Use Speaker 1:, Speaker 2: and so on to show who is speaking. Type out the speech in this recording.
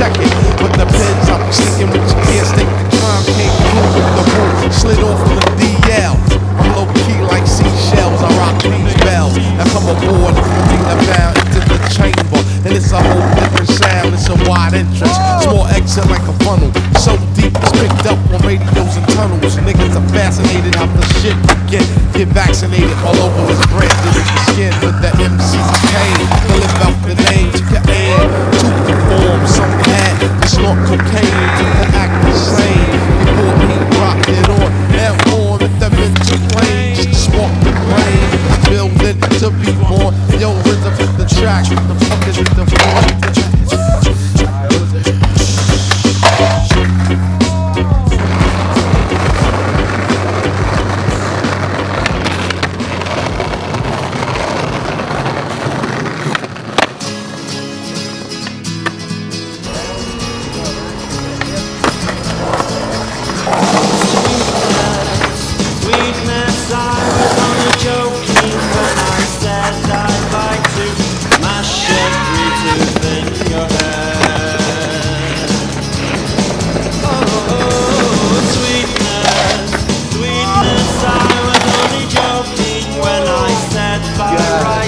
Speaker 1: check it. With the pins, I'm sneaking with your can't stick the crime came through with the roof. Slid off on the DL. I'm low key like seashells. I rock these bells. Now come aboard, bring the bound into the chamber. And it's a whole different sound. It's a wide entrance. Small exit like a funnel. So deep it's picked up on radios and tunnels. Niggas are fascinated how the shit get. Get vaccinated all over his brand. The skin with the MC Yo, RZA flip the track. The fuck is it the Yeah.